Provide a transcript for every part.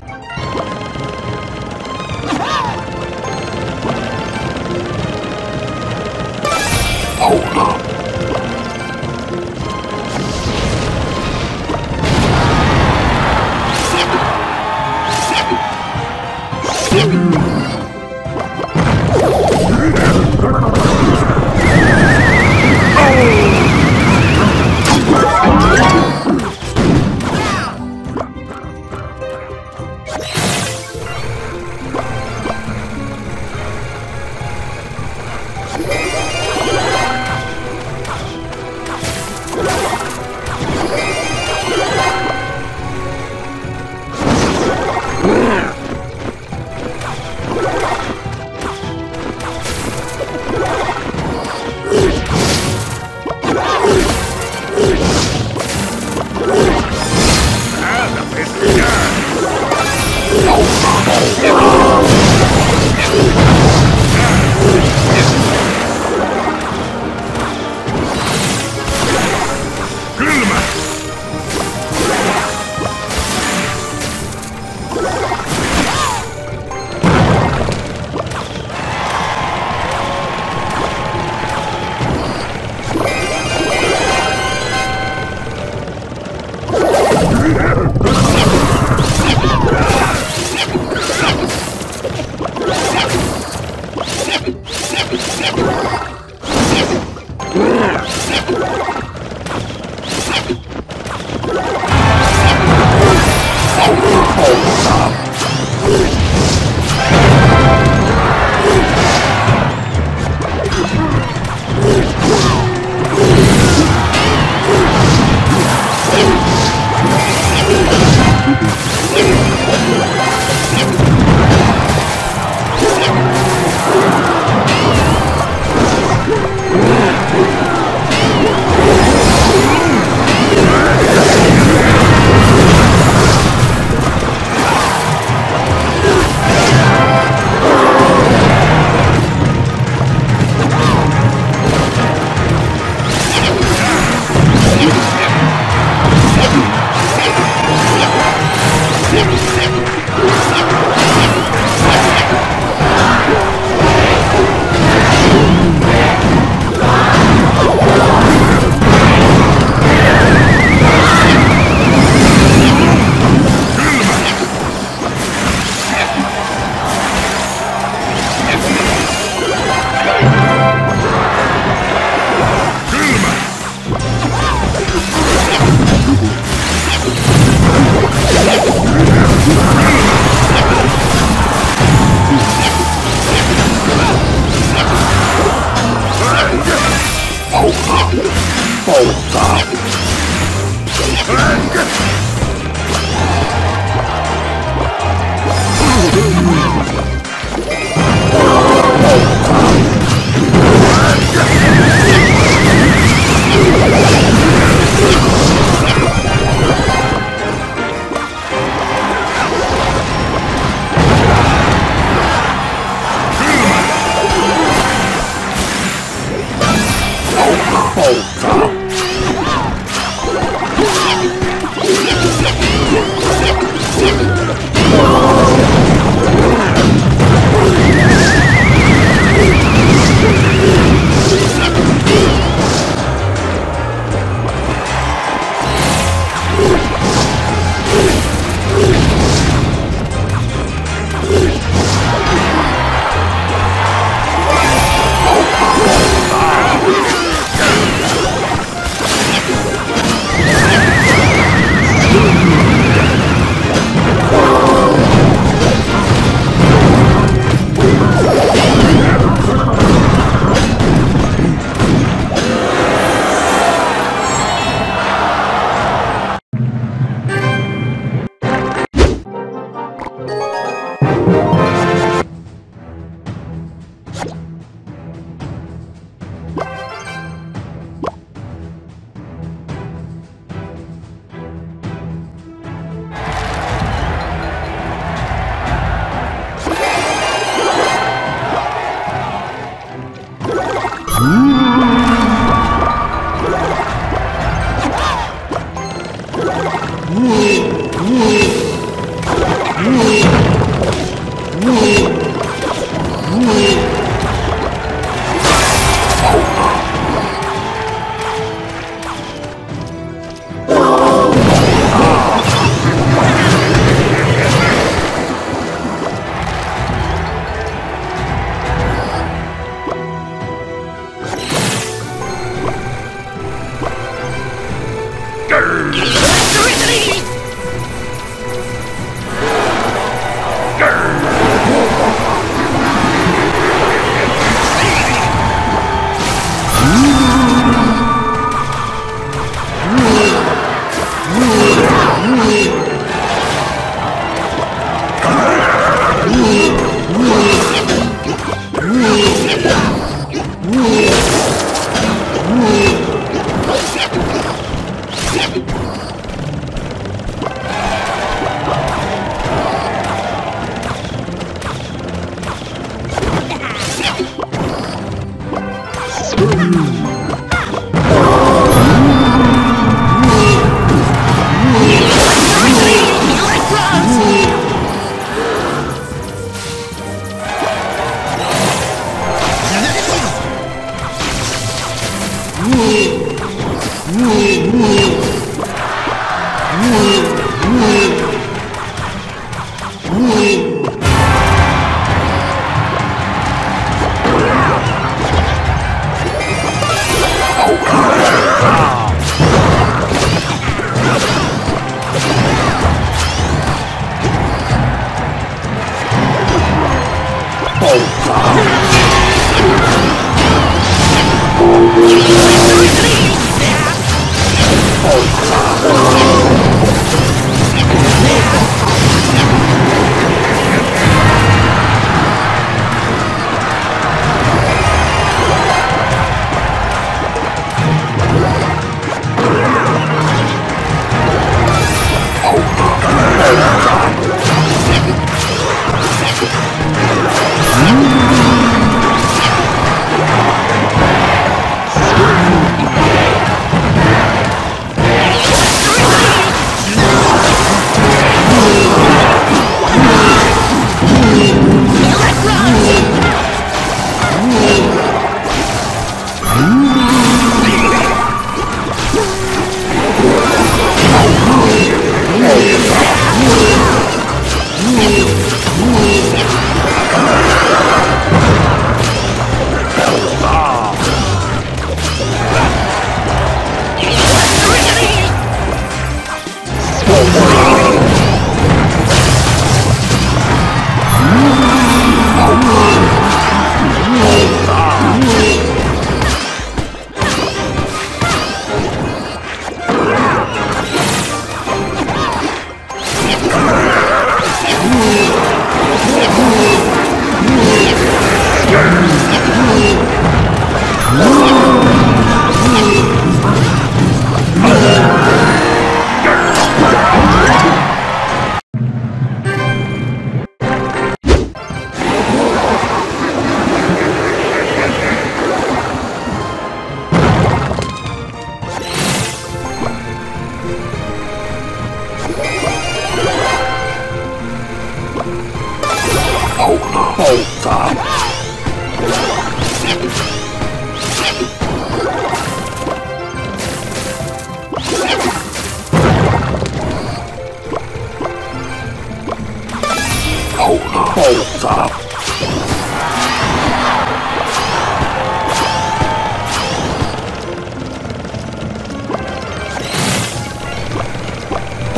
Bye. Oh, God. Woo! Oh,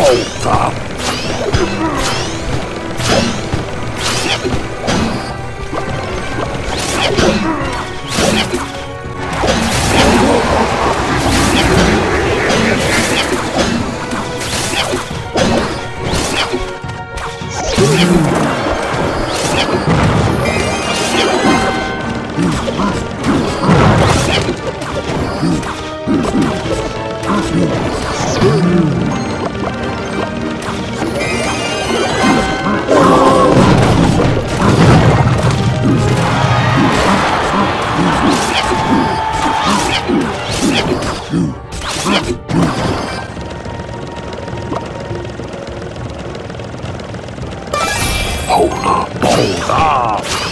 phụ stop.